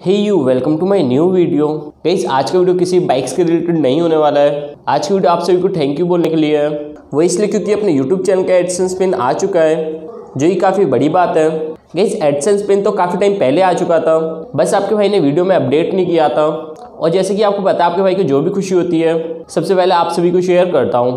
Hey you welcome to my new video guys आज का video किसी बाइक्स के रिलेटेड नहीं होने वाला है। आज की वीडियो आप सभी को थैंक यू बोलने के लिए है। वो इसलिए क्योंकि अपने यूट्यूब चैनल का एडसेंस पिन आ चुका है, जो कि काफ़ी बड़ी बात है। गाइस एडसेंस पिन तो काफ़ी टाइम पहले आ चुका था। बस आपके भाई ने वीडियो में अपडेट नहीं किया था। और जैसे कि आपको पता आपके भाई को जो भी खुशी होती है, सबसे पहले आप सभी को शेयर करता हूँ।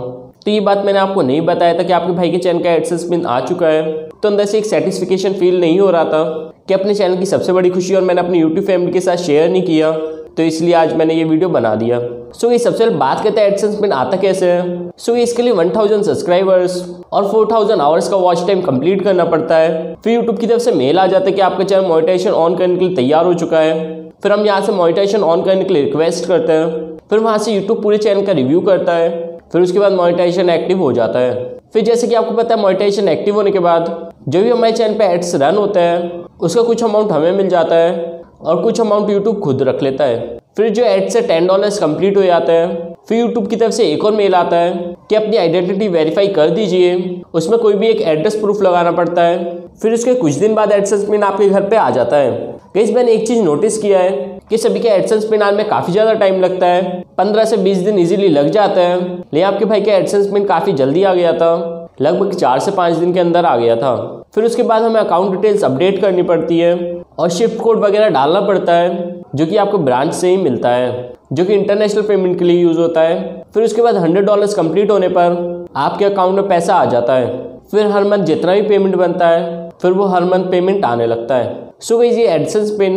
तो ये बात मैंने आपको नहीं बताया था कि आपके भाई के चैनल का एडसेंस पिन आ चुका है। तो अंदर से एक सेटिस्फिकेशन फील नहीं हो रहा था। कि अपने चैनल की सबसे बड़ी खुशी और मैंने अपनी यूट्यूब फैमिली के साथ शेयर नहीं किया तो इसलिए आज मैंने ये वीडियो बना दिया। सो ये सबसे पहले बात करते हैं एडसेंस पिन आता कैसे है? सो इसके लिए 1000 सब्सक्राइबर्स और 4000 आवर्स का वॉच टाइम कंप्लीट करना पड़ता है। फिर यूट्यूब की तरफ़ से मेल आ जाता है कि आपका चैनल मोनिटाइजेशन ऑन करने के लिए तैयार हो चुका है। फिर हम यहाँ से मोनिटाइजेशन ऑन करने के लिए रिक्वेस्ट करते हैं। फिर वहाँ से यूट्यूब पूरे चैनल का रिव्यू करता है। फिर उसके बाद मोनिटाइजेशन एक्टिव हो जाता है। फिर जैसे कि आपको पता है मोनिटाइजेशन एक्टिव होने के बाद जो भी हमारे चैनल पे एड्स रन होते हैं, उसका कुछ अमाउंट हमें मिल जाता है और कुछ अमाउंट यूट्यूब खुद रख लेता है। फिर जो एड से टेन डॉलर्स कंप्लीट हो जाते हैं, फिर यूट्यूब की तरफ़ से एक और मेल आता है कि अपनी आइडेंटिटी वेरीफाई कर दीजिए। उसमें कोई भी एक एड्रेस प्रूफ लगाना पड़ता है। फिर उसके कुछ दिन बाद एडसेंस पिन आपके घर पे आ जाता है। गई मैंने एक चीज़ नोटिस किया है कि सभी के एडसेंस पिन आने में काफ़ी ज़्यादा टाइम लगता है। पंद्रह से बीस दिन इजीली लग जाते हैं। लेकिन आपके भाई के एडसेंस पिन काफ़ी जल्दी आ गया था। लगभग चार से पाँच दिन के अंदर आ गया था। फिर उसके बाद हमें अकाउंट डिटेल्स अपडेट करनी पड़ती है और शिफ्ट कोड वगैरह डालना पड़ता है, जो कि आपको ब्रांच से ही मिलता है, जो कि इंटरनेशनल पेमेंट के लिए यूज़ होता है। फिर उसके बाद हंड्रेड डॉलर्स कंप्लीट होने पर आपके अकाउंट में पैसा आ जाता है। फिर हर मंथ जितना भी पेमेंट बनता है, फिर वो हर मंथ पेमेंट आने लगता है। सो गई ये एडसेंस पिन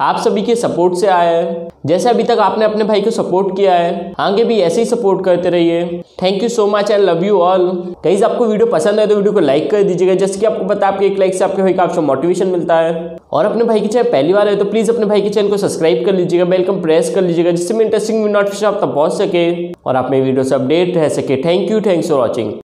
आप सभी के सपोर्ट से आया है। जैसे अभी तक आपने अपने भाई को सपोर्ट किया है आगे भी ऐसे ही सपोर्ट करते रहिए। Thank you so much I love you all कहीं आपको वीडियो पसंद है तो वीडियो को लाइक कर दीजिएगा। जैसे कि आपको पता है, आपके एक लाइक से आपके भाई का आपको मोटिवेशन मिलता है। और अपने भाई की चैनल पहली बार है तो प्लीज़ अपने भाई के चैनल को सब्सक्राइब कर लीजिएगा बेलकम प्रेस कर लीजिएगा, जिससे मैं इंटरेस्टिंग नोटिफिकेशन आप तक पहुँच सके। और आप मेरी वीडियो से अपडेट रह सके। Thank you thanks for watching